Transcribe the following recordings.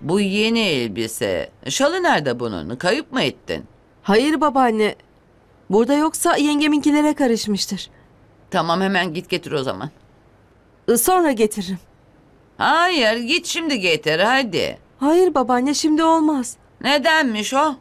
Bu yeni elbise. Şalı nerede bunun? Kayıp mı ettin? Hayır babaanne. Burada yoksa yengeminkilere karışmıştır. Tamam hemen git getir o zaman. I, Sonra getiririm. Hayır git şimdi getir hadi. Hayır babaanne şimdi olmaz. Nedenmiş o?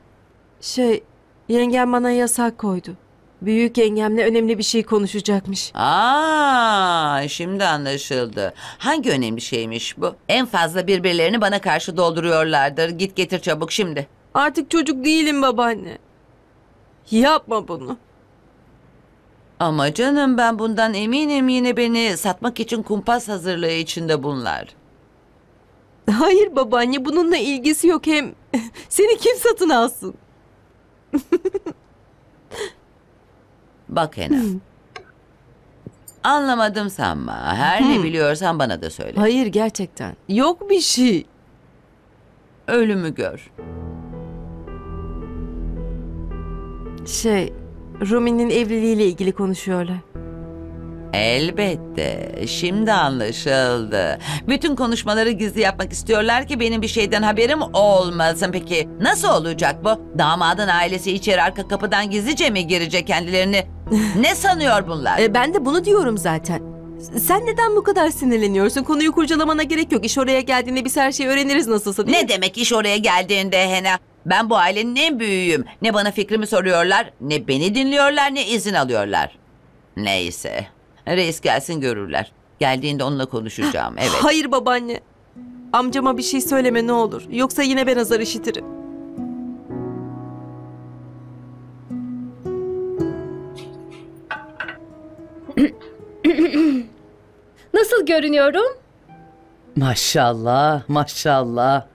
Şey, yengem bana yasak koydu. Büyük yengemle önemli bir şey konuşacakmış. Aa, şimdi anlaşıldı. Hangi önemli şeymiş bu? En fazla birbirlerini bana karşı dolduruyorlardır. Git getir çabuk şimdi. Artık çocuk değilim babaanne. Yapma bunu. Ama canım ben bundan eminim yine beni satmak için kumpas hazırlığı içinde bunlar. Hayır babaanne bununla ilgisi yok hem seni kim satın alsın? Bak Hena. Anlamadım sanma. Her ne biliyorsan bana da söyle. Hayır gerçekten. Yok bir şey. Ölümü gör. Şey, Rumi'nin evliliğiyle ilgili konuşuyorlar. Elbette. Şimdi anlaşıldı. Bütün konuşmaları gizli yapmak istiyorlar ki benim bir şeyden haberim olmasın. Peki nasıl olacak bu? Damadın ailesi içeri arka kapıdan gizlice mi girecek kendilerini? ne sanıyor bunlar? E, ben de bunu diyorum zaten. Sen neden bu kadar sinirleniyorsun? Konuyu kurcalamana gerek yok. İş oraya geldiğinde biz her şeyi öğreniriz nasılsa değil ne mi? demek iş oraya geldiğinde Hena? Ben bu ailenin en büyüğüyüm. Ne bana fikrimi soruyorlar, ne beni dinliyorlar, ne izin alıyorlar. Neyse. Reis gelsin görürler. Geldiğinde onunla konuşacağım. Evet. Hayır babaanne. Amcama bir şey söyleme ne olur. Yoksa yine ben azar işitirim. Nasıl görünüyorum? Maşallah, maşallah.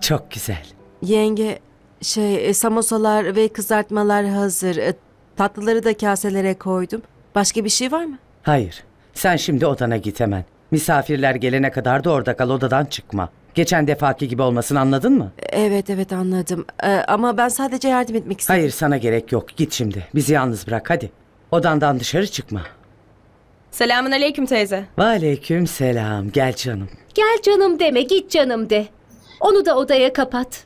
Çok güzel. Yenge, şey e, samosalar ve kızartmalar hazır. E, Tatlıları da kaselere koydum. Başka bir şey var mı? Hayır, sen şimdi odana git hemen. Misafirler gelene kadar da orada kal, odadan çıkma. Geçen defaki gibi olmasın anladın mı? Evet evet anladım. E, ama ben sadece yardım etmek istedim. Hayır, sana gerek yok. Git şimdi. Bizi yalnız bırak, hadi. Odandan dışarı çıkma. Selamun aleyküm teyze. Aleyküm selam. Gel canım. Gel canım deme, git canım de. Onu da odaya kapat.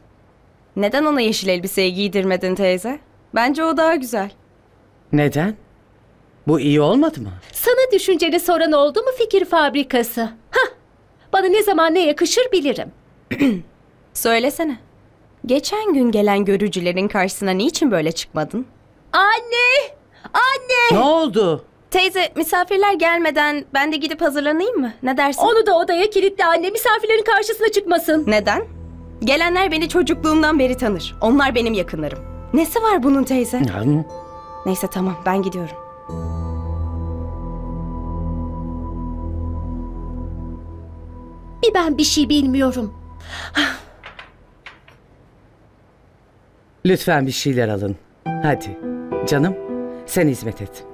Neden ona yeşil elbiseyi giydirmedin teyze? Bence o daha güzel. Neden? Bu iyi olmadı mı? Sana düşünceni soran oldu mu fikir fabrikası? Hah, bana ne zaman ne yakışır bilirim. Söylesene. Geçen gün gelen görücülerin karşısına niçin böyle çıkmadın? Anne! Anne! Ne oldu? Teyze misafirler gelmeden ben de gidip hazırlanayım mı? Ne dersin? Onu da odaya kilitle anne, misafirlerin karşısına çıkmasın. Neden? Gelenler beni çocukluğumdan beri tanır. Onlar benim yakınlarım. Nesi var bunun teyze? Ya, Neyse tamam ben gidiyorum. Ben bir şey bilmiyorum. Lütfen bir şeyler alın. Hadi. Canım, sen hizmet et.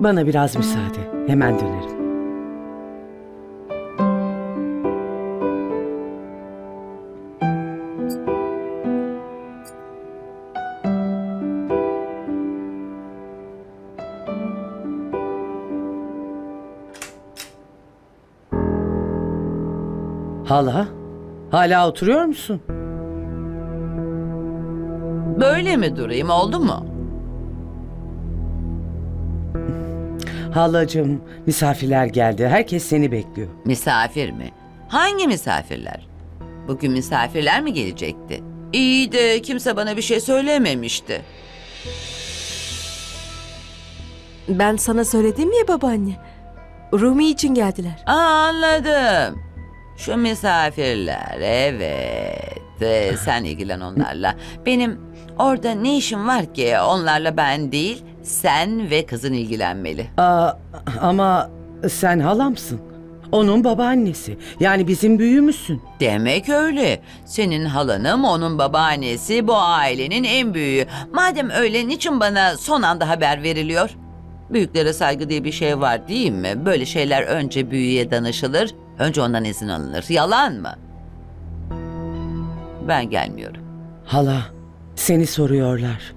Bana biraz müsaade. Hemen dönerim. Hala? Hala oturuyor musun? Böyle mi durayım oldu mu? Halacığım, misafirler geldi. Herkes seni bekliyor. Misafir mi? Hangi misafirler? Bugün misafirler mi gelecekti? İyi de kimse bana bir şey söylememişti. Ben sana söyledim ya babaanne. Rumi için geldiler. Aa, anladım. Şu misafirler evet. Ee, sen ilgilen onlarla. Benim orada ne işim var ki? Onlarla ben değil, sen ve kızın ilgilenmeli. Aa, ama sen halamsın. Onun babaannesi. Yani bizim büyüğümüzsün. Demek öyle. Senin halanım, onun babaannesi bu ailenin en büyüğü. Madem öyle niçin bana son anda haber veriliyor? Büyüklere saygı diye bir şey var değil mi? Böyle şeyler önce büyüğe danışılır, önce ondan izin alınır. Yalan mı? Ben gelmiyorum. Hala, seni soruyorlar.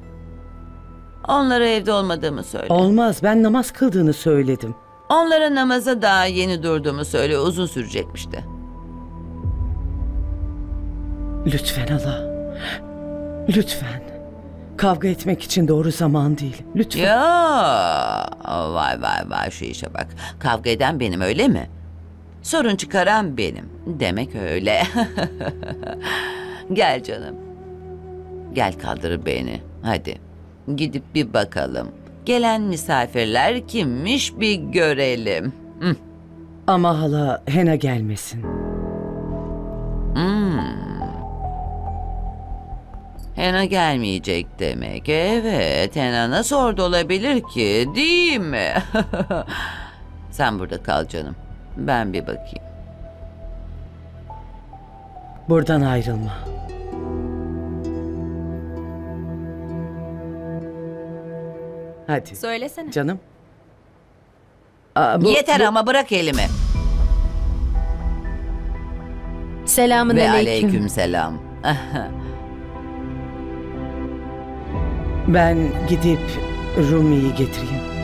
Onlara evde olmadığımı söyle. Olmaz, ben namaz kıldığını söyledim. Onlara namaza daha yeni durduğumu söyle uzun sürecekmiş de. Lütfen hala. Lütfen. Kavga etmek için doğru zaman değil. Lütfen. Ya vay vay vay şu işe bak. Kavga eden benim öyle mi? Sorun çıkaran benim. Demek öyle. Gel canım. Gel kaldır beni. Hadi. Gidip bir bakalım. Gelen misafirler kimmiş bir görelim. Hı. Ama hala Hena gelmesin. Hena gelmeyecek demek. Evet, Hena nasıl orada olabilir ki? Değil mi? Sen burada kal canım. Ben bir bakayım. Buradan ayrılma. Hadi. Söylesene. Canım. Aa, bu- Yeter bu- ama bırak elimi. Selamun Ve aleyküm. aleyküm selam. Ben gidip Rumi'yi getireyim.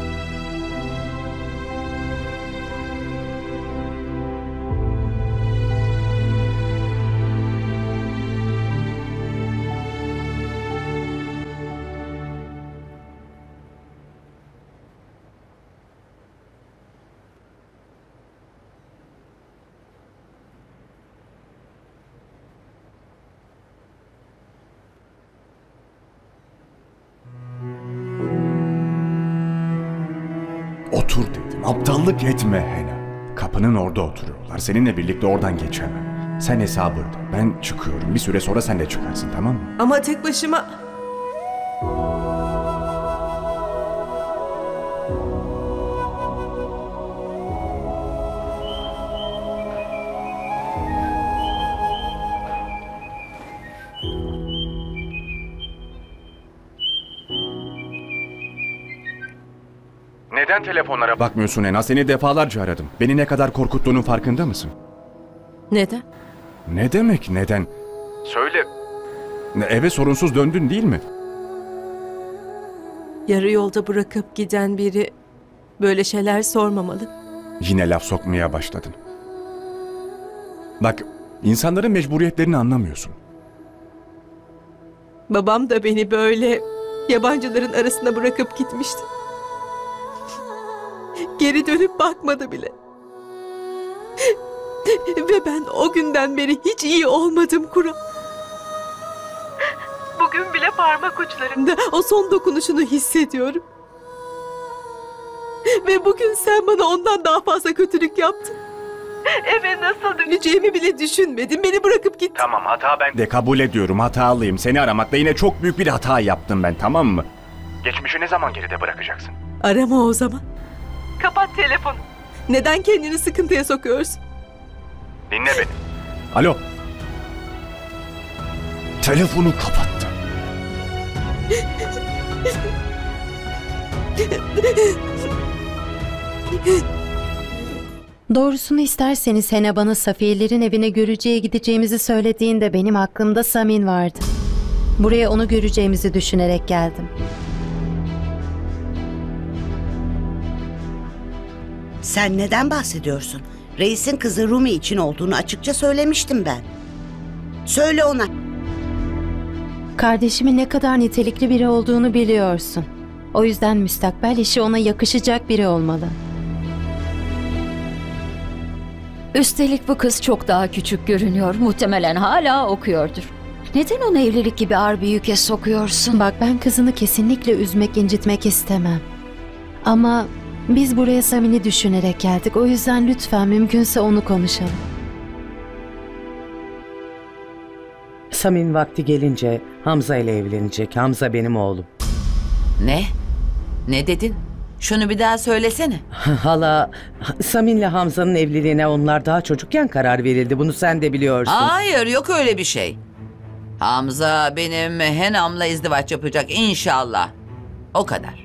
Otur dedim. Aptallık etme Hena. Kapının orada oturuyorlar. Seninle birlikte oradan geçemem. Sen hesabı öde. Ben çıkıyorum. Bir süre sonra sen de çıkarsın tamam mı? Ama tek başıma... Neden telefonlara bakmıyorsun Hena? Seni defalarca aradım. Beni ne kadar korkuttuğunun farkında mısın? Neden? Ne demek neden? Söyle. Eve sorunsuz döndün değil mi? Yarı yolda bırakıp giden biri böyle şeyler sormamalı. Yine laf sokmaya başladın. Bak, insanların mecburiyetlerini anlamıyorsun. Babam da beni böyle yabancıların arasına bırakıp gitmişti. Geri dönüp bakmadı bile. Ve ben o günden beri hiç iyi olmadım Kura. Bugün bile parmak uçlarımda o son dokunuşunu hissediyorum. Ve bugün sen bana ondan daha fazla kötülük yaptın. Eve nasıl döneceğimi bile düşünmedin. Beni bırakıp gittin. Tamam hata ben de kabul ediyorum hatalıyım. Seni aramakla yine çok büyük bir hata yaptım ben tamam mı? Geçmişi ne zaman geride bırakacaksın? Arama o zaman. Kapat telefonu. Neden kendini sıkıntıya sokuyorsun? Dinle beni. Alo. Telefonu kapattı. Doğrusunu isterseniz Hena bana Safiyelerin evine görücüye gideceğimizi söylediğinde benim aklımda Samin vardı. Buraya onu göreceğimizi düşünerek geldim. Sen neden bahsediyorsun? Reisin kızı Rumi için olduğunu açıkça söylemiştim ben. Söyle ona. Kardeşimin ne kadar nitelikli biri olduğunu biliyorsun. O yüzden müstakbel eşi ona yakışacak biri olmalı. Üstelik bu kız çok daha küçük görünüyor. Muhtemelen hala okuyordur. Neden onu evlilik gibi ağır bir yüke sokuyorsun? Bak ben kızını kesinlikle üzmek, incitmek istemem. Ama biz buraya Samin'i düşünerek geldik. O yüzden lütfen mümkünse onu konuşalım. Samin vakti gelince Hamza ile evlenecek. Hamza benim oğlum. ne? Ne dedin? Şunu bir daha söylesene. Hala Samin'le Hamza'nın evliliğine onlar daha çocukken karar verildi. Bunu sen de biliyorsun. Hayır yok öyle bir şey. Hamza benim Henam'la izdivaç yapacak inşallah. O kadar.